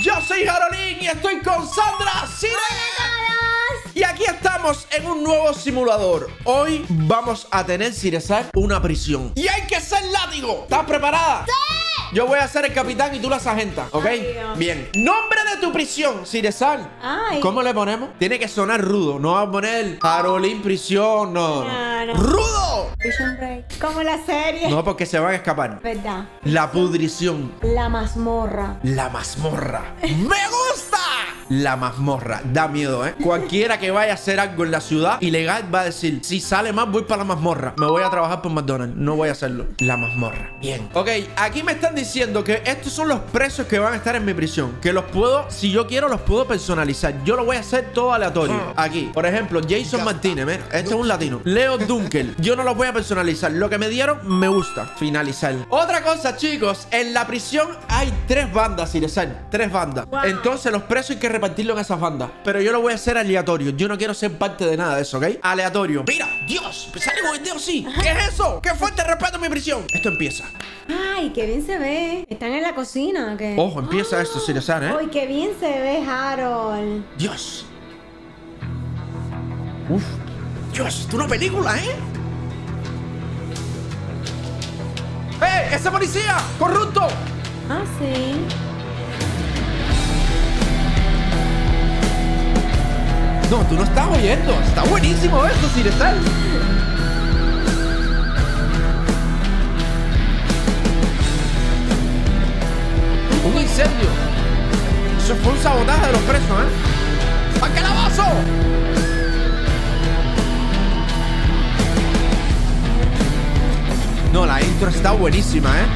Yo soy Jarolín y estoy con Sandra Cine. Y aquí estamos en un nuevo simulador. Hoy vamos a tener, Ciresar, una prisión. Y hay que ser látigo. ¿Estás preparada? ¡Sí! Yo voy a ser el capitán y tú la sargenta, ¿ok? Bien. Nombre de tu prisión, Ciresal. Ay. ¿Cómo le ponemos? Tiene que sonar rudo. No va a poner Jarolín prisión, no. No, no. ¡Rudo! Prison Break. Como la serie. No, porque se van a escapar. ¿Verdad? La pudrición. La mazmorra. La mazmorra. ¡Me gusta! La mazmorra. Da miedo, ¿eh? Cualquiera que vaya a hacer algo en la ciudad ilegal va a decir, si sale más voy para la mazmorra. Me voy a trabajar por McDonald's. No voy a hacerlo. La mazmorra. Bien. Ok, aquí me están diciendo que estos son los presos que van a estar en mi prisión. Que los puedo, si yo quiero, los puedo personalizar. Yo lo voy a hacer todo aleatorio. Aquí, por ejemplo, Jason Martínez, mira, este es un latino. Leo Dunkel. Yo no los voy a personalizar. Lo que me dieron, me gusta. Finalizar. Otra cosa, chicos. En la prisión hay tres bandas, Iresal. Tres bandas. Wow. Entonces los presos hay que repartirlo en esas bandas. Pero yo lo voy a hacer aleatorio. Yo no quiero ser parte de nada de eso, ¿ok? Aleatorio. Mira, Dios, sale con el dedo sí. ¿Qué es eso? ¿Qué fuerte respeto en mi prisión? Esto empieza. Ay, qué bien se ve. Están en la cocina, ¿qué? Ojo, empieza esto, Iresal, ¿eh? Ay, qué bien se ve, Harold. Dios. Uf. Dios, esto es una película, ¿eh? ¡Eh! ¡Ese policía! ¡Corrupto! Ah, sí. No, tú no estás oyendo. Está buenísimo esto, Ciresal. Un incendio. Eso fue un sabotaje de los presos, ¿eh? ¡Al calabozo! No, la intro está buenísima, ¿eh?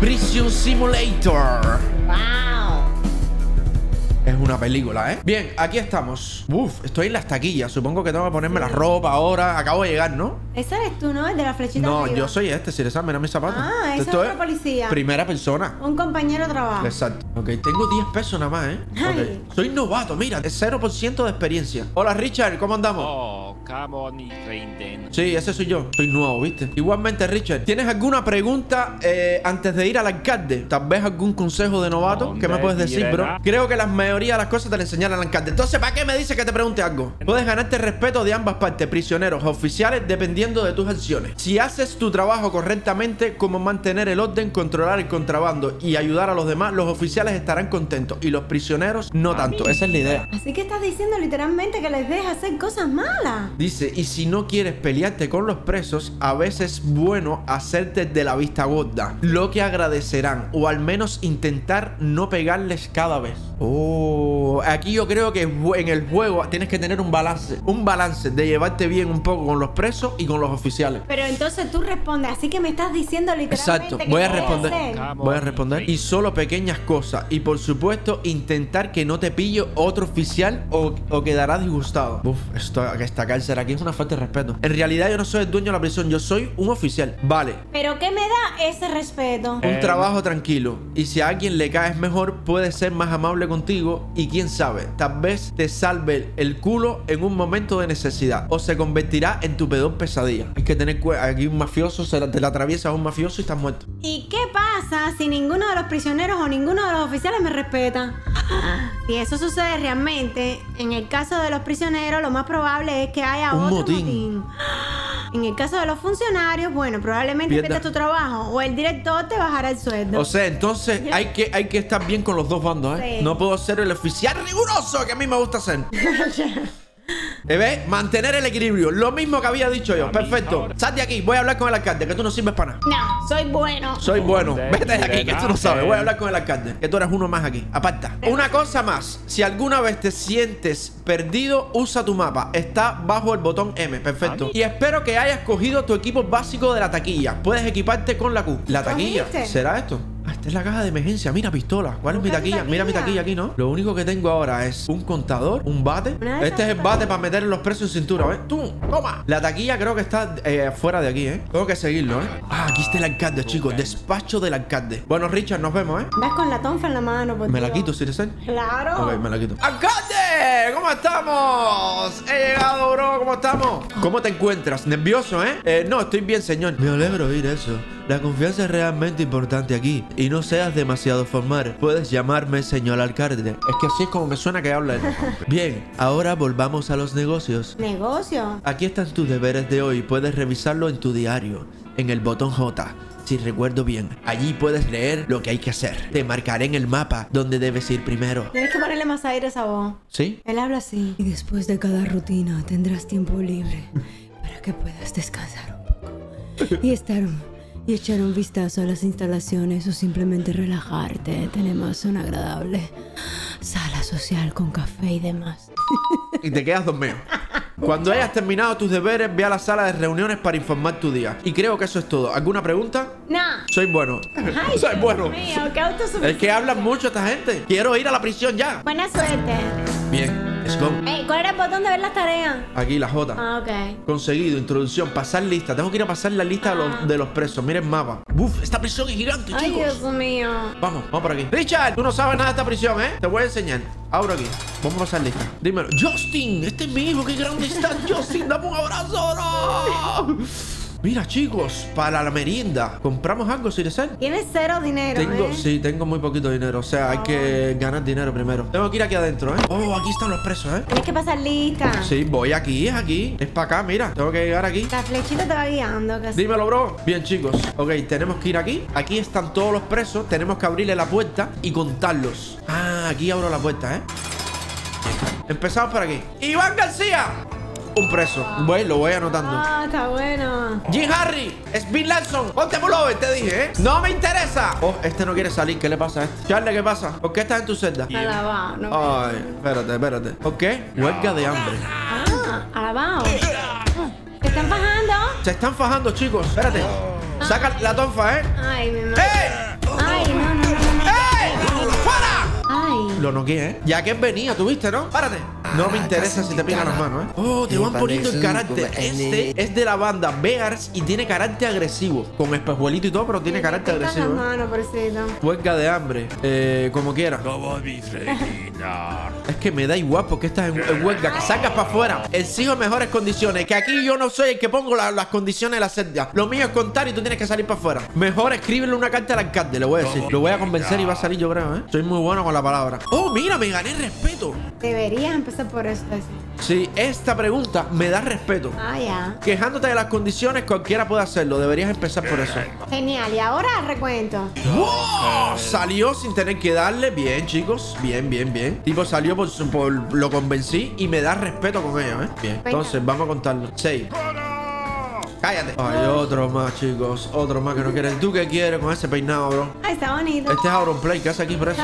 Prison Simulator. Una película, ¿eh? Bien, aquí estamos. Uf, estoy en las taquillas. Supongo que tengo que ponerme la ropa ahora. Acabo de llegar, ¿no? Ese eres tú, ¿no? El de la flechita No, arriba. yo soy este, si eres mira mis zapatos. Ah, ese es otro policía. Primera persona. Un compañero de trabajo. Exacto. Ok, tengo 10 pesos nada más, ¿eh? Ay. Ok. Soy novato, mira, es 0% de experiencia. Hola, Richard, ¿cómo andamos? Oh, come on, Raiden. Sí, ese soy yo. Soy nuevo, ¿viste? Igualmente, Richard, ¿tienes alguna pregunta eh, antes de ir al alcalde? Tal vez algún consejo de novato ¿Qué me puedes decir, bro? Creo que la mayoría de las cosas te las enseñan al alcalde. Entonces, ¿para qué me dices que te pregunte algo? Puedes ganarte el respeto de ambas partes, prisioneros, oficiales, dependiendo de tus acciones. Si haces tu trabajo correctamente, como mantener el orden, controlar el contrabando y ayudar a los demás, los oficiales estarán contentos y los prisioneros no tanto. Esa es la idea. Así que estás diciendo literalmente que les dejas hacer cosas malas. Dice, y si no quieres pelearte con los presos, a veces es bueno hacerte de la vista gorda, lo que agradecerán, o al menos intentar no pegarles cada vez. Oh, aquí yo creo que en el juego tienes que tener un balance, un balance de llevarte bien un poco con los presos y con los oficiales. Pero entonces tú respondes, así que me estás diciendo literalmente Exacto, que voy a responder. hacer. Voy a responder. Y solo pequeñas cosas. Y por supuesto, intentar que no te pille otro oficial o, o quedarás disgustado. Uf, esto, esta cárcel aquí es una falta de respeto. En realidad, yo no soy el dueño de la prisión, yo soy un oficial. Vale. Pero ¿qué me da ese respeto? Un Eh, trabajo tranquilo. Y si a alguien le caes mejor, puede ser más amable contigo. Y quién sabe, tal vez te salve el culo en un momento de necesidad. O se convertirá en tu peor pesadilla. Hay que tener cuidado. Aquí un mafioso, se la, te la atraviesa a un mafioso y estás muerto. ¿Y qué pasa si ninguno de los prisioneros o ninguno de los oficiales me respeta? Si eso sucede realmente, en el caso de los prisioneros, lo más probable es que haya Un otro motín. motín. En el caso de los funcionarios, bueno, probablemente Pierda. pierdas tu trabajo o el director te bajará el sueldo. O sea, entonces hay que, hay que estar bien con los dos bandos, ¿eh? Sí. No puedo ser el oficial riguroso que a mí me gusta ser. ¿Eh, ¿Ves? Mantener el equilibrio. Lo mismo que había dicho yo. Perfecto. Sal de aquí. Voy a hablar con el alcalde, que tú no sirves para nada. no, soy bueno. Soy bueno. Vete de aquí, que tú no sabes. Voy a hablar con el alcalde, que tú eres uno más aquí. Aparta. Una cosa más. Si alguna vez te sientes perdido, usa tu mapa. Está bajo el botón M. Perfecto. Y espero que hayas cogido tu equipo básico de la taquilla. Puedes equiparte con la Q. La taquilla. ¿Será esto? Esta es la caja de emergencia. Mira, pistola. ¿Cuál es mi taquilla? Mira mi taquilla. aquí, ¿no? Lo único que tengo ahora es un contador, un bate. Este es el bate para meter los presos en cintura, ¿ves? ¡Tú! ¡Toma! La taquilla creo que está eh, fuera de aquí, ¿eh? Tengo que seguirlo, ¿eh? Ah, aquí está el alcalde, chicos. Despacho del alcalde. Bueno, Richard, nos vemos, ¿eh? Vas con la tonfa en la mano, por ¿Me la quito, Siresen? Claro. Ok, me la quito. ¡Alcalde! ¿Cómo estamos? He llegado, bro. ¿Cómo estamos? ¿Cómo te encuentras? ¿Nervioso, eh? Eh, no, estoy bien, señor. Me alegro de oír eso. La confianza es realmente importante aquí. Y no seas demasiado formal. Puedes llamarme señor alcalde. Es que así es como me suena que habla él. Bien, ahora volvamos a los negocios. ¿Negocio? Aquí están tus deberes de hoy. Puedes revisarlo en tu diario, en el botón J. Si recuerdo bien, allí puedes leer lo que hay que hacer. Te marcaré en el mapa donde debes ir primero. Tienes que ponerle más aire a esa voz. ¿Sí? Él habla así. Y después de cada rutina tendrás tiempo libre para que puedas descansar un poco. Y estar y echar un vistazo a las instalaciones o simplemente relajarte. Tenemos una agradable sala social con café y demás. Y te quedas dormido. Cuando hayas terminado tus deberes, ve a la sala de reuniones para informar tu día. Y creo que eso es todo. ¿Alguna pregunta? No. Soy bueno. Ay, Soy Dios bueno. mío, qué. Es que hablan mucho esta gente. Quiero ir a la prisión ya. Buena suerte. Bien, let's go. Ey, ¿cuál era el botón de ver las tareas? Aquí la J. Ah, ok. Conseguido, introducción, pasar lista. Tengo que ir a pasar la lista de los, de los presos. Miren mapa. Uf, esta prisión es gigante, Ay, chicos. Dios mío. Vamos, vamos por aquí. Richard, tú no sabes nada de esta prisión, ¿eh? Te voy a enseñar. Abro aquí. Vamos a pasar lista. Dímelo. Justin, este es mi hijo. Qué grande está Justin. Dame un abrazo, bro. Mira, chicos, para la merienda. ¿Compramos algo, Sirecel? Tienes cero dinero, Tengo, ¿eh? sí, tengo muy poquito dinero. O sea, hay que ganar dinero primero. Tengo que ir aquí adentro, ¿eh? Oh, aquí están los presos, ¿eh? Tienes que pasar lista. Sí, voy aquí, es aquí. Es para acá, mira. Tengo que llegar aquí. La flechita te va guiando. Sí. Dímelo, bro. Bien, chicos. Ok, tenemos que ir aquí. Aquí están todos los presos. Tenemos que abrirle la puerta y contarlos. Ah, aquí abro la puerta, ¿eh? Empezamos por aquí. Iván García. Un preso. Voy, lo voy anotando. Ah, está bueno. Jim Harry, Spin Larson, ponte pullover, te dije, ¿eh? ¡No me interesa! Oh, este no quiere salir, ¿qué le pasa a este? Charlie, ¿qué pasa? ¿Por qué estás en tu celda? Alabado, no. Ay, espérate, espérate. ¿Por qué? Huelga de hambre. Ah, alabado. ¿Te están bajando? Se están fajando, chicos. Espérate. Saca la tonfa, ¿eh? Ay, mi madre. ¡Eh! Lo noqué, ¿eh? Ya que venía, ¿tuviste, no? Párate. No me interesa si te pican las manos, ¿eh? Oh, te van poniendo el carácter. Este es de la banda Bears y tiene carácter agresivo. Con espejuelito y todo, pero tiene carácter agresivo. las ¿eh? Huelga de hambre. Eh, como quiera. Como mi reina. Es que me da igual porque estás en, en huelga. Que sacas para afuera. Exijo mejores condiciones. Que aquí yo no soy el que pongo la- las condiciones de la celda. Lo mío es contar y tú tienes que salir para afuera. Mejor escríbele una carta al alcalde, le voy a decir. Lo voy a convencer y va a salir, yo creo, ¿eh? Soy muy bueno con la palabra. Oh, mira, me gané respeto. Deberías empezar por eso. Sí, esta pregunta me da respeto. Ah, ya. Quejándote de las condiciones, cualquiera puede hacerlo. Deberías empezar por eso. Genial. Y ahora recuento. ¡Oh! Salió sin tener que darle. Bien, chicos. Bien, bien, bien. Tipo, salió por, por- lo convencí y me da respeto con ellos, ¿eh? Bien. Entonces, vamos a contarlo. Seis. Cállate. Ay, otro más, chicos. Otro más que no quieren. ¿Tú qué quieres con ese peinado, bro? Ay, está bonito. Este es Auronplay. ¿Qué hace aquí preso?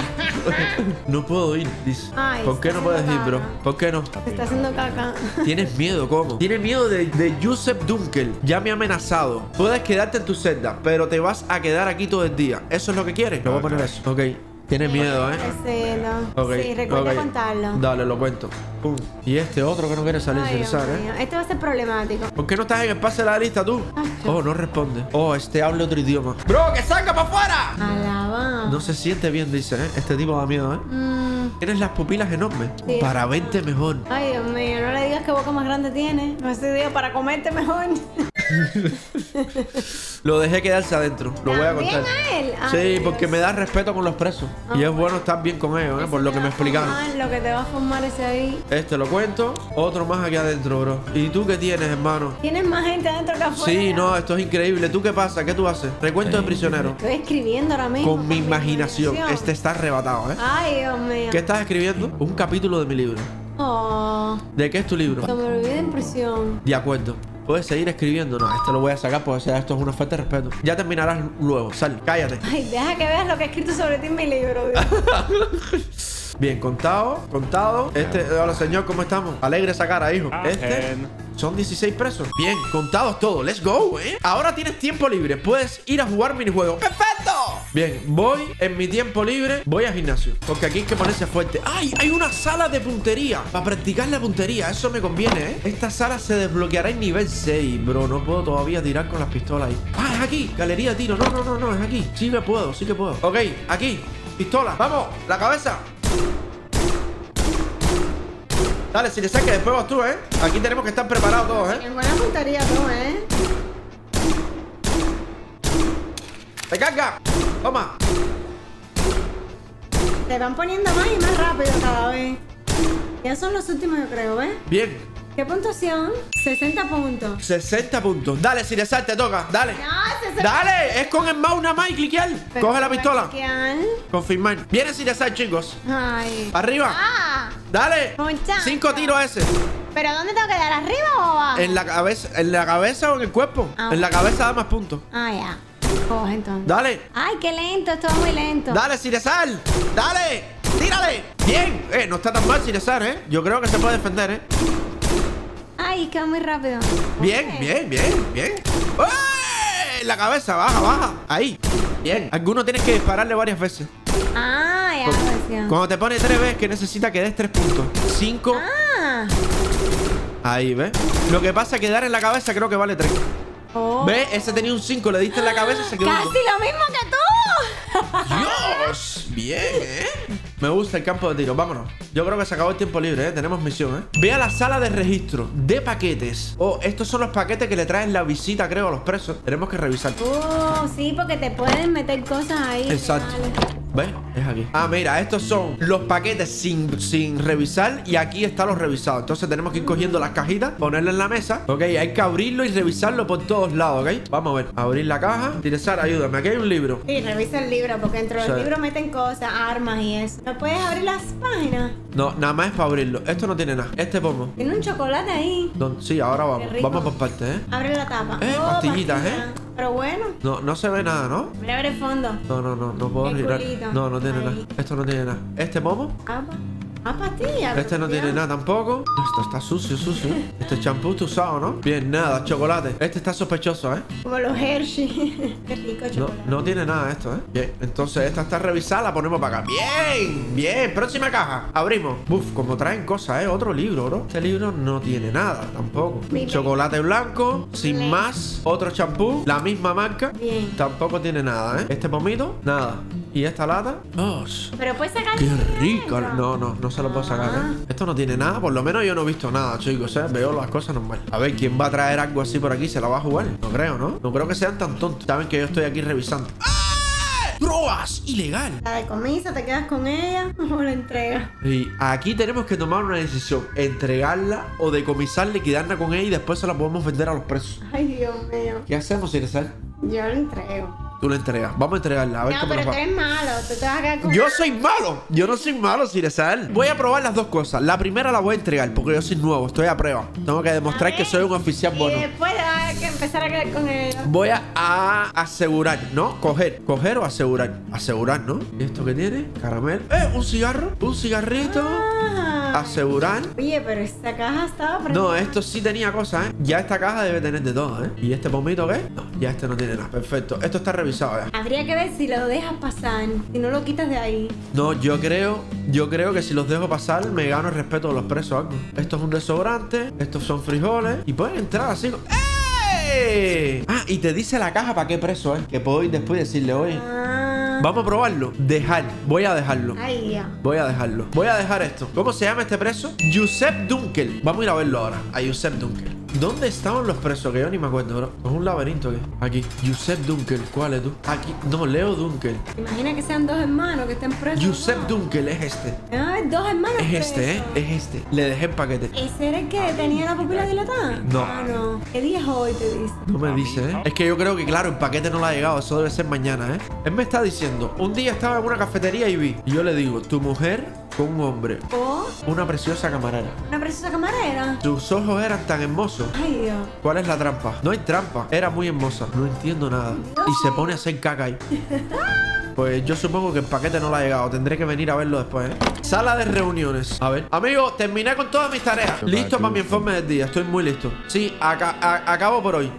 no puedo ir, dice. Ay, ¿Por qué no puedes ir, bro? ¿Por qué no? Está haciendo caca. ¿Tienes miedo? ¿Cómo? Tienes miedo de, de Joseph Dunkel. Ya me ha amenazado. Puedes quedarte en tu celda, pero te vas a quedar aquí todo el día. ¿Eso es lo que quieres? Le voy a poner eso. Ok. Tienes miedo, ¿eh? Sí, recuerda ok. contarlo. Dale, lo cuento. Pum. Y este otro que no quiere salir Ay, sin usar, ¿eh? Este va a ser problemático. ¿Por qué no estás en el pase de la lista tú? Ay, Oh, no responde. Oh, este habla otro idioma. ¡Bro, que salga para afuera! Alabado. No se siente bien, dice, ¿eh? Este tipo da miedo, ¿eh? Mm, Tienes las pupilas enormes. Sí. Para verte mejor. Ay, Dios mío, no le digas qué boca más grande tiene. No diga para comerte mejor. Lo dejé quedarse adentro. Lo voy a ¿También contar. a él? Ay, Sí, Dios. porque me da respeto con los presos. Y es bueno estar bien con ellos, ¿eh? Por lo que me explicaron. Lo que te va a formar ese ahí. Este lo cuento. Otro más aquí adentro, bro. ¿Y tú qué tienes, hermano? Tienes más gente adentro que afuera. Sí, no, esto es increíble. ¿Tú qué pasa? ¿Qué tú haces? Recuento de prisionero. Estoy escribiendo ahora mismo. Con mi imaginación. Este está arrebatado, ¿eh? Ay, Dios mío. ¿Qué estás escribiendo? Un capítulo de mi libro. Oh, ¿De qué es tu libro? se me olvida en prisión. De acuerdo. ¿Puedes seguir escribiendo? No, este lo voy a sacar porque o sea, esto es una falta de respeto. Ya terminarás luego. Sal, cállate. Ay, deja que veas lo que he escrito sobre ti en mi libro. Dios. Bien, contado, contado. Este, hola señor, ¿cómo estamos? Alegre esa cara, hijo. Este. Ajen. Son 16 presos. Bien, contados todos. Let's go, ¿eh? Ahora tienes tiempo libre. Puedes ir a jugar minijuegos. ¡Perfecto! Bien, voy en mi tiempo libre. Voy al gimnasio. Porque aquí hay que ponerse fuerte. ¡Ay! Hay una sala de puntería. Para practicar la puntería. Eso me conviene, ¿eh? Esta sala se desbloqueará en nivel 6, bro. No puedo todavía tirar con las pistolas ahí. ¡Ah, es aquí! Galería de tiro. No, no, no, no. Es aquí. Sí que puedo, sí que puedo. Ok, aquí. Pistola. ¡Vamos! ¡La cabeza! Dale, si le saques después vas tú, ¿eh? Aquí tenemos que estar preparados todos, ¿eh? En buena puntería tú, ¿eh? ¡Recarga! ¡Toma! Te van poniendo más y más rápido cada vez. Ya son los últimos, yo creo, ¿ves? Bien. ¿Qué puntuación? 60 puntos. 60 puntos. Dale, Ciresal, te toca. Dale. No, 60 Dale, es con el mouse nada más y cliquear. Pero Coge la pistola. cliquear. Confirmar. Viene Ciresal, chicos. Ay. Arriba. Ah, Dale. Muchacho. Cinco tiros a ese. ¿pero dónde tengo que dar? ¿Arriba o abajo? En la cabeza, en la cabeza o en el cuerpo. Ah. En la cabeza da más puntos. Ah, ya. Coge entonces. Dale. Ay, qué lento, esto va muy lento. Dale, Ciresal. Dale. Tírale. Bien. Eh, no está tan mal Ciresal, eh. Yo creo que se puede defender, eh. Ay, es que va muy rápido. Bien, bien, bien, bien. ¡Eh! En la cabeza, baja, baja. Ahí. Bien. Alguno tienes que dispararle varias veces. Ah, decía. Cuando te pone tres veces que necesita que des tres puntos. Cinco. Ah. Ahí, ¿ves? Lo que pasa es que dar en la cabeza creo que vale tres. Oh. ¿Ves? Ese tenía un 5, le diste en la cabeza y se quedó. Casi lo mismo que tú. ¡Dios! Bien, ¿eh? Me gusta el campo de tiro, vámonos. Yo creo que se acabó el tiempo libre, ¿eh? Tenemos misión, ¿eh? Ve a la sala de registro de paquetes. Oh, estos son los paquetes que le traen la visita, creo, a los presos. Tenemos que revisar. Oh, sí, porque te pueden meter cosas ahí. Exacto. ¿Ves? Es aquí. Ah, mira, estos son los paquetes sin, sin revisar y aquí están los revisados. Entonces tenemos que ir cogiendo las cajitas, ponerlas en la mesa. Ok, hay que abrirlo y revisarlo por todos lados, ¿ok? Vamos a ver. Abrir la caja. Tiresar, ayúdame. Aquí hay un libro. Sí, revisa el libro, porque dentro Sí. del libro meten cosas, armas y eso. ¿No puedes abrir las páginas? No, nada más es para abrirlo. Esto no tiene nada. Este pomo. Tiene un chocolate ahí. Don- Sí, ahora vamos. Vamos por partes, ¿eh? Abre la tapa. Eh, Oh, pastillitas, pastilla. ¿eh? Pero bueno, No, no se ve nada, ¿no? mira, abre el fondo. No, no, no, no puedo girar. No, no tiene Ahí. nada. Esto no tiene nada. ¿Este pomo? Ah, pa- ah. Este no tiene nada tampoco. Esto está sucio, sucio. Este champú está usado, ¿no? Bien, nada, chocolate. Este está sospechoso, ¿eh? Como los Hershey. Qué rico No, chocolate. no tiene nada esto, ¿eh? Bien, entonces esta está revisada, la ponemos para acá. Bien, bien. Próxima caja. Abrimos. Uf, como traen cosas, ¿eh? Otro libro, bro. Este libro no tiene nada tampoco. Chocolate blanco, sin Bien. más. Otro champú, la misma marca. Bien. Tampoco tiene nada, ¿eh? Este pomito, nada. ¿Y esta lata? ¡Dos! Pero puedes sacar ¡Qué rico! No, no, no se lo puedo sacar, Ah. ¿eh? Esto no tiene nada, por lo menos yo no he visto nada, chicos, ¿eh? Veo las cosas normal. A ver, ¿quién va a traer algo así por aquí? ¿Se la va a jugar? No creo, ¿no? No creo que sean tan tontos. Saben que yo estoy aquí revisando. ¡Ah! ¡Drogas! ¡Ilegal! La decomisa, te quedas con ella o la entregas. Y aquí tenemos que tomar una decisión: entregarla o decomisarla y quedarla con ella y después se la podemos vender a los presos. Ay, Dios mío. ¿Qué hacemos, Iresal? Yo la entrego. Tú la entregas. Vamos a entregarla, a ver No, cómo pero nos tú va. eres malo. Tú te vas a quedar con Yo soy malo. Yo no soy malo, Ciresal. Voy a probar las dos cosas. La primera la voy a entregar porque yo soy nuevo, estoy a prueba. Tengo que demostrar que soy un oficial Y bueno. después hay que empezar a quedar con ella. Voy a, a asegurar, ¿no? Coger. Coger o asegurar. Asegurar, ¿no? ¿Y esto qué tiene? Caramelo. ¡Eh! Un cigarro. Un cigarrito. Ah. Asegurar. Oye, pero esta caja estaba prendida. No, esto sí tenía cosas, ¿eh? Ya esta caja debe tener de todo, ¿eh? ¿Y este pomito qué? No, ya este no tiene nada. Perfecto. Esto está revisado ya. Habría que ver si lo dejas pasar, si no lo quitas de ahí. No, yo creo, yo creo que si los dejo pasar me gano el respeto de los presos algo. Esto es un desodorante, estos son frijoles y pueden entrar así. ¡Eh! Ah, y te dice la caja para qué preso es. Que puedo ir después y decirle, oye, Ah. Vamos a probarlo. Dejar, voy a dejarlo. Ay, ya. Voy a dejarlo. Voy a dejar esto. ¿Cómo se llama este preso? Josep Dunkel. Vamos a ir a verlo ahora. A Josep Dunkel. ¿Dónde estaban los presos? Que yo ni me acuerdo, bro. Es un laberinto aquí. Aquí. Josep Dunkel. ¿Cuál es tú? Aquí. No, Leo Dunkel. Imagina que sean dos hermanos que estén presos. Josep Dunkel es este. Ay, dos hermanos Es este, ¿eh? Es este. Le dejé el paquete. ¿Ese era el que tenía la pupila dilatada? No. Ah, no. ¿Qué día es hoy, te dice? No me dice, ¿eh? Es que yo creo que, claro, el paquete no le ha llegado. Eso debe ser mañana, ¿eh? Él me está diciendo, un día estaba en una cafetería y vi. Y yo le digo, tu mujer con un hombre. ¿O Una preciosa camarera. una preciosa camarera? Sus ojos eran tan hermosos. Ay, Dios. ¿Cuál es la trampa? No hay trampa. Era muy hermosa. No entiendo nada. Y se pone a hacer caca ahí. Pues yo supongo que el paquete no le ha llegado. Tendré que venir a verlo después, ¿eh? Sala de reuniones. A ver. Amigo, terminé con todas mis tareas. Listo para mi informe del día. Estoy muy listo. Sí, acabo por hoy.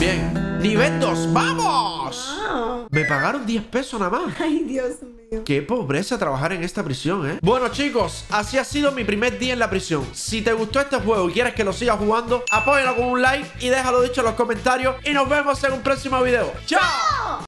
Bien. Nivel 2. ¡Vamos! Wow. Me pagaron 10 pesos nada más. Ay, Dios mío. Qué pobreza trabajar en esta prisión, ¿eh? Bueno, chicos, así ha sido mi primer día en la prisión. Si te gustó este juego y quieres que lo siga jugando, apóyalo con un like y déjalo dicho en los comentarios. Y nos vemos en un próximo video. ¡Chao!